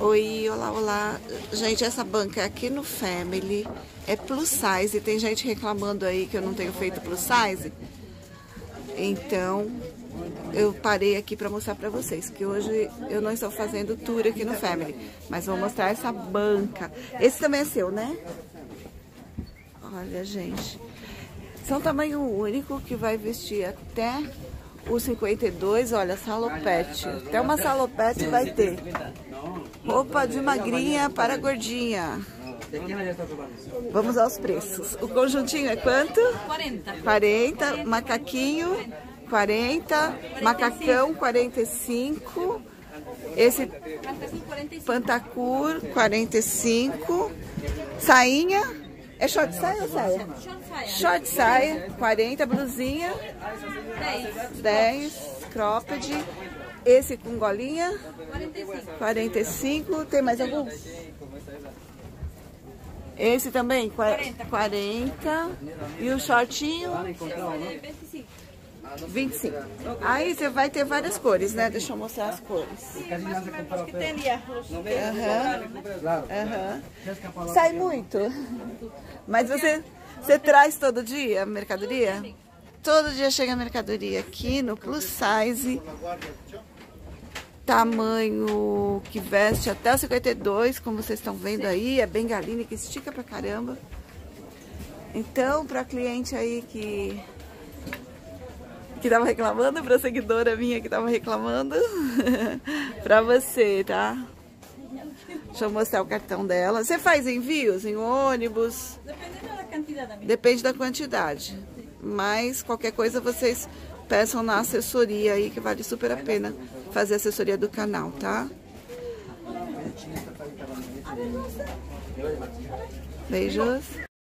Oi, olá, olá. Gente, essa banca é aqui no Family é plus size. Tem gente reclamando aí que eu não tenho feito plus size. Então, eu parei aqui para mostrar para vocês que hoje eu não estou fazendo tour aqui no Family, mas vou mostrar essa banca. Esse também é seu, né? Olha, gente. São tamanho único que vai vestir até o 52, olha, salopete. Até uma salopete vai ter. Roupa de magrinha para gordinha. Vamos aos preços. O conjuntinho é quanto? 40. 40. Macaquinho, 40. Macacão, 45. Esse pantacur, 45. Sainha. É short saia ou saia? Short saia. Short saia, 40. Blusinha, 10. 10. Cropped. Esse com golinha, 45. 45. Tem mais algum? Esse também? Qua- 40. 40. E o shortinho? 25. 25. Aí você vai ter várias cores, né? Deixa eu mostrar as cores. que tem ali a Aham. Aham. Sai muito. Mas você, você traz todo dia a mercadoria? Todo dia chega a mercadoria aqui no Plus Size. Tamanho que veste até o 52, como vocês estão vendo aí. É bengaline que estica pra caramba. Então, pra cliente aí que que tava reclamando, pra seguidora minha que tava reclamando, pra você, tá? Deixa eu mostrar o cartão dela. Você faz envios em ônibus? Dependendo da quantidade, amiga. Depende da quantidade. Mas qualquer coisa vocês peçam na assessoria aí, que vale super a pena fazer assessoria do canal, tá? Beijos.